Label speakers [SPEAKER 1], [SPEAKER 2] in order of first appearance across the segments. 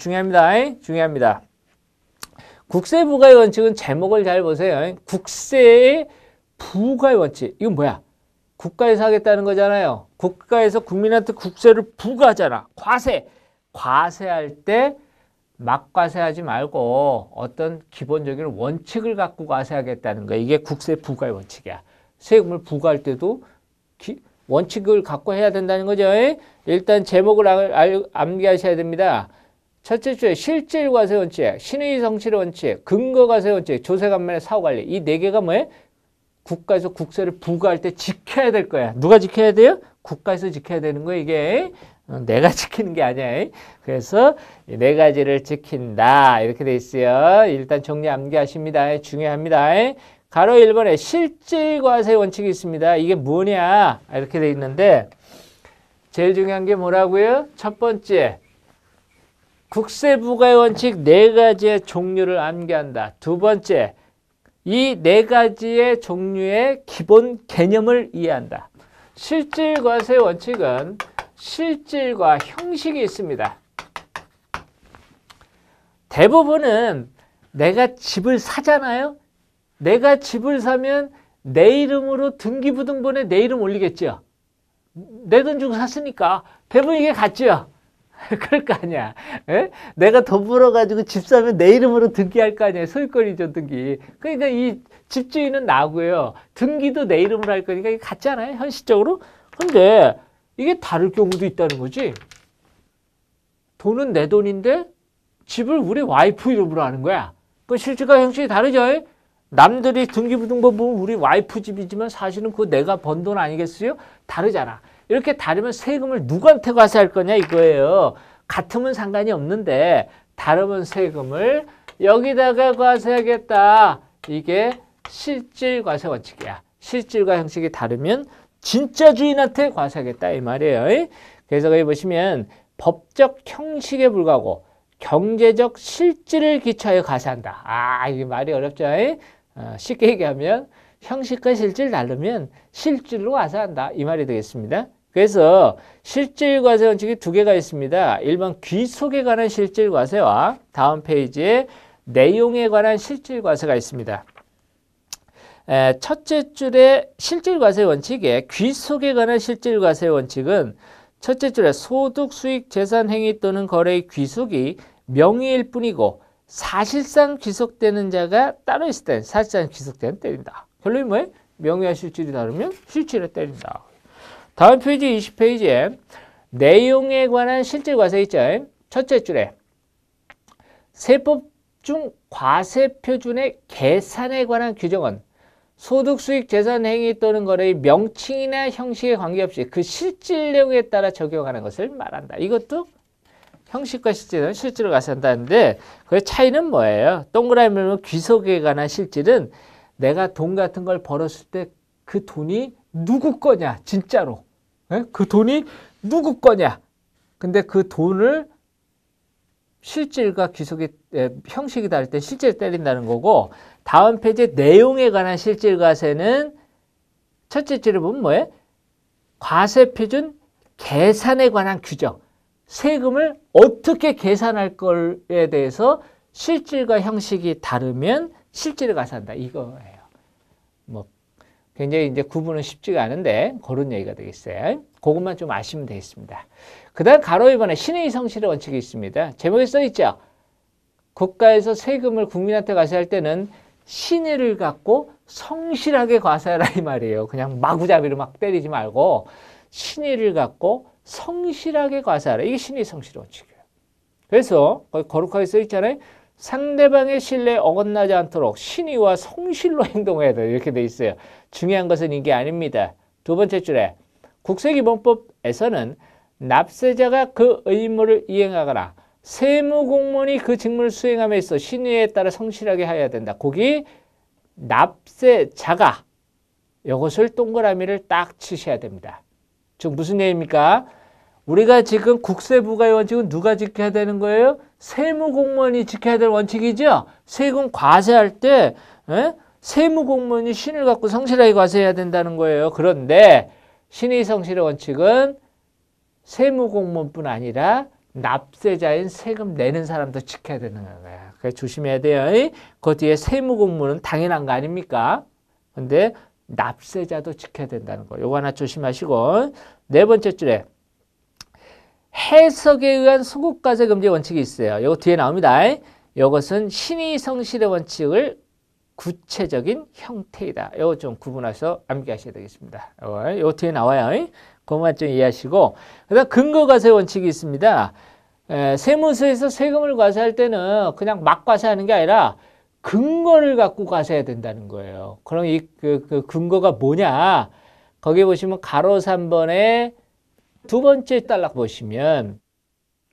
[SPEAKER 1] 중요합니다. 중요합니다. 국세 부과의 원칙은 제목을 잘 보세요. 국세의 부과의 원칙. 이건 뭐야? 국가에서 하겠다는 거잖아요. 국가에서 국민한테 국세를 부과하잖아. 과세. 과세할 때 막과세하지 말고 어떤 기본적인 원칙을 갖고 과세하겠다는 거. 이게 국세 부과의 원칙이야. 세금을 부과할 때도 기, 원칙을 갖고 해야 된다는 거죠. 일단 제목을 암기하셔야 됩니다. 첫째 주에 실질 과세 원칙, 신의 성실 원칙, 근거 과세 원칙, 조세 감면의 사후 관리. 이 네 개가 뭐예요? 국가에서 국세를 부과할 때 지켜야 될 거야. 누가 지켜야 돼요? 국가에서 지켜야 되는 거 이게. 어, 내가 지키는 게 아니야. 그래서 네 가지를 지킨다. 이렇게 돼 있어요. 일단 정리 암기하십니다. 중요합니다. 가로 1번에 실질과세 원칙이 있습니다. 이게 뭐냐? 이렇게 돼 있는데 제일 중요한 게 뭐라고요? 첫 번째 국세부과의 원칙 네 가지의 종류를 암기한다. 두 번째 이 네 가지의 종류의 기본 개념을 이해한다. 실질과세 원칙은 실질과 형식이 있습니다. 대부분은 내가 집을 사잖아요. 내가 집을 사면 내 이름으로 등기부등본에 내 이름 올리겠죠. 내 돈 주고 샀으니까 대부분 이게 같죠. 그럴 거 아니야. 에? 내가 돈 벌어가지고 집 사면 내 이름으로 등기할 거 아니야. 소유권이죠, 등기. 그러니까 이 집주인은 나고요. 등기도 내 이름으로 할 거니까 이게 같잖아요, 현실적으로. 근데 이게 다를 경우도 있다는 거지. 돈은 내 돈인데 집을 우리 와이프 이름으로 하는 거야. 그 실질과 형식이 다르죠. 남들이 등기부등본 보면 우리 와이프 집이지만 사실은 그거 내가 번 돈 아니겠어요? 다르잖아. 이렇게 다르면 세금을 누구한테 과세할 거냐 이거예요. 같으면 상관이 없는데 다르면 세금을 여기다가 과세하겠다. 이게 실질 과세 원칙이야. 실질과 형식이 다르면 진짜 주인한테 과세하겠다 이 말이에요. 그래서 거기 보시면 법적 형식에 불과하고 경제적 실질을 기초하여 과세한다. 아 이게 말이 어렵죠. 어, 쉽게 얘기하면 형식과 실질 다르면 실질로 과세한다 이 말이 되겠습니다. 그래서 실질 과세 원칙이 두 개가 있습니다. 1번 귀속에 관한 실질 과세와 다음 페이지에 내용에 관한 실질 과세가 있습니다. 첫째 줄에 실질과세 원칙에 귀속에 관한 실질과세 원칙은 첫째 줄에 소득, 수익, 재산, 행위 또는 거래의 귀속이 명의일 뿐이고 사실상 귀속되는 자가 따로 있을 때 사실상 귀속되는 때린다. 결론이 뭐예요? 명의와 실질이 다르면 실질에 때린다. 다음 페이지 20페이지에 내용에 관한 실질 과세 있죠. 첫째 줄에 세법 중 과세 표준의 계산에 관한 규정은 소득, 수익, 재산, 행위 또는 거래의 명칭이나 형식에 관계없이 그 실질 내용에 따라 적용하는 것을 말한다. 이것도 형식과 실질은 실질을 가산다는데 그 차이는 뭐예요? 동그라미로 귀속에 관한 실질은 내가 돈 같은 걸 벌었을 때 그 돈이 누구 거냐 진짜로 에? 그 돈이 누구 거냐 근데 그 돈을 실질과 귀속의 형식이 다를 때 실질 때린다는 거고 다음 페이지 내용에 관한 실질 과세는 첫째 줄을 보면 뭐예요? 과세 표준 계산에 관한 규정. 세금을 어떻게 계산할 걸에 대해서 실질과 형식이 다르면 실질을 과세한다. 이거예요. 뭐 굉장히 이제 구분은 쉽지가 않은데 그런 얘기가 되겠어요. 그것만 좀 아시면 되겠습니다. 그 다음 가로 1번에 신의 성실의 원칙이 있습니다. 제목에 써 있죠. 국가에서 세금을 국민한테 과세할 때는 신의를 갖고 성실하게 과세하라 이 말이에요. 그냥 마구잡이로 막 때리지 말고 신의를 갖고 성실하게 과세하라. 이게 신의 성실 원칙이에요. 그래서 거룩하게 써 있잖아요. 상대방의 신뢰에 어긋나지 않도록 신의와 성실로 행동해야 돼. 이렇게 돼 있어요. 중요한 것은 이게 아닙니다. 두 번째 줄에 국세기본법에서는 납세자가 그 의무를 이행하거나 세무공무원이 그 직무를 수행함에 있어 신의에 따라 성실하게 해야 된다. 거기 납세자가 이것을 동그라미를 딱 치셔야 됩니다. 즉 무슨 얘기입니까? 우리가 지금 국세부가의 원칙은 누가 지켜야 되는 거예요? 세무공무원이 지켜야 될 원칙이죠. 세금 과세할 때 에? 세무공무원이 신을 갖고 성실하게 과세해야 된다는 거예요. 그런데 신의 성실의 원칙은 세무공무원뿐 아니라 납세자인 세금 내는 사람도 지켜야 되는 거야. 그래서 조심해야 돼요. 그 뒤에 세무 공무는 당연한 거 아닙니까? 근데 납세자도 지켜야 된다는 거. 요거 하나 조심하시고 네 번째 줄에 해석에 의한 소국과세 금지 원칙이 있어요. 요거 뒤에 나옵니다. 이것은 신의 성실의 원칙을 구체적인 형태이다. 이거 좀 구분해서 암기하셔야 되겠습니다. 요거 뒤에 나와요. 그것만 좀 이해하시고 그다음 근거과세 원칙이 있습니다. 에, 세무서에서 세금을 과세할 때는 그냥 막 과세하는 게 아니라 근거를 갖고 과세해야 된다는 거예요. 그럼 이 그 그 근거가 뭐냐? 거기 보시면 가로 3번에 두 번째 단락 보시면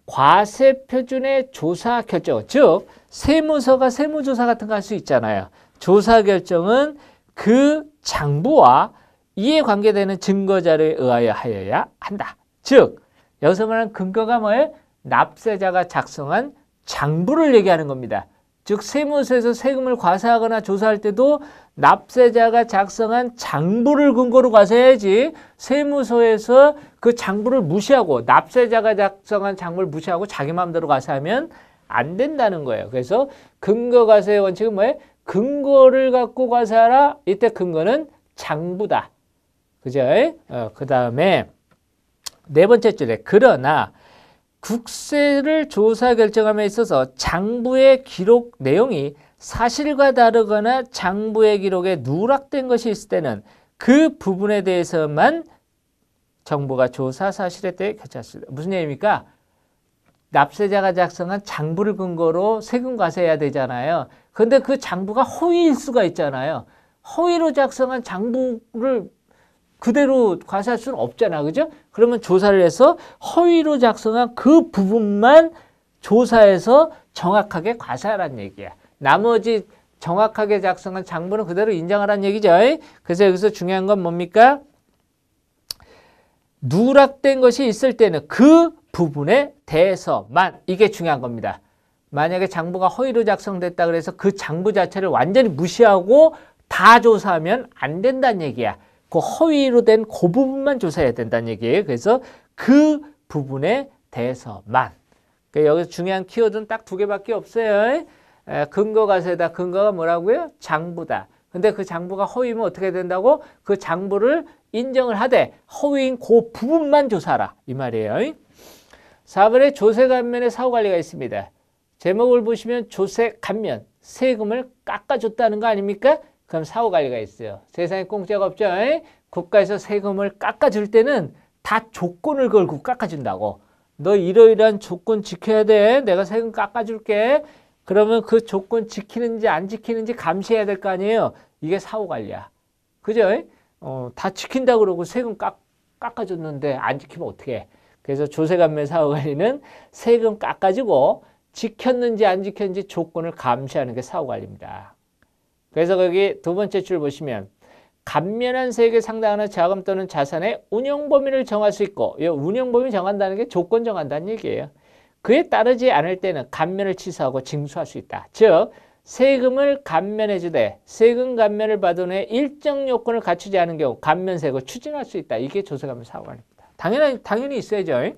[SPEAKER 1] 과세 표준의 조사 결정, 즉 세무서가 세무조사 같은 거 할 수 있잖아요. 조사 결정은 그 장부와 이에 관계되는 증거 자료에 의하여 하여야 한다. 즉 여기서 말하는 근거가 뭐예요? 납세자가 작성한 장부를 얘기하는 겁니다. 즉 세무서에서 세금을 과세하거나 조사할 때도 납세자가 작성한 장부를 근거로 과세해야지 세무서에서 그 장부를 무시하고 납세자가 작성한 장부를 무시하고 자기 마음대로 과세하면 안 된다는 거예요. 그래서 근거 과세 원칙은 뭐예요? 근거를 갖고 과세하라. 이때 근거는 장부다. 그죠? 어, 그 다음에 네 번째 줄에 그러나 국세를 조사 결정함에 있어서 장부의 기록 내용이 사실과 다르거나 장부의 기록에 누락된 것이 있을 때는 그 부분에 대해서만 정부가 조사 사실에 대해 결정했습니다. 무슨 얘기입니까? 납세자가 작성한 장부를 근거로 세금 과세해야 되잖아요. 근데 그 장부가 허위일 수가 있잖아요. 허위로 작성한 장부를 그대로 과세할 수는 없잖아. 그죠? 그러면 조사를 해서 허위로 작성한 그 부분만 조사해서 정확하게 과세하라는 얘기야. 나머지 정확하게 작성한 장부는 그대로 인정하라는 얘기죠. 그래서 여기서 중요한 건 뭡니까? 누락된 것이 있을 때는 그 부분에 대해서만 이게 중요한 겁니다. 만약에 장부가 허위로 작성됐다 그래서 그 장부 자체를 완전히 무시하고 다 조사하면 안 된다는 얘기야. 그 허위로 된 그 부분만 조사해야 된다는 얘기예요. 그래서 그 부분에 대해서만. 그러니까 여기서 중요한 키워드는 딱 두 개밖에 없어요. 에, 근거 가 세다. 근거가 뭐라고요? 장부다. 근데 그 장부가 허위면 어떻게 된다고? 그 장부를 인정을 하되 허위인 그 부분만 조사하라. 이 말이에요. 4번에 조세 감면의 사후 관리가 있습니다. 제목을 보시면 조세 감면, 세금을 깎아줬다는 거 아닙니까? 그럼 사후 관리가 있어요. 세상에 공짜가 없죠. 에? 국가에서 세금을 깎아줄 때는 다 조건을 걸고 깎아준다고. 너 이러이러한 조건 지켜야 돼. 내가 세금 깎아줄게. 그러면 그 조건 지키는지 안 지키는지 감시해야 될 거 아니에요. 이게 사후 관리야. 그죠? 어, 다 지킨다 그러고 세금 깎, 깎아줬는데 안 지키면 어떻게 해? 그래서 조세감면 사후 관리는 세금 깎아주고 지켰는지 안 지켰는지 조건을 감시하는 게 사후 관리입니다. 그래서 거기 두 번째 줄 보시면 감면한 세액에 상당하는 자금 또는 자산의 운영 범위를 정할 수 있고 이 운영 범위 정한다는 게 조건 정한다는 얘기예요. 그에 따르지 않을 때는 감면을 취소하고 징수할 수 있다. 즉 세금을 감면해 주되 세금 감면을 받은 후에 일정 요건을 갖추지 않은 경우 감면세액을 추진할 수 있다. 이게 조세감면 사고관입니다. 당연히 당연히 있어야죠.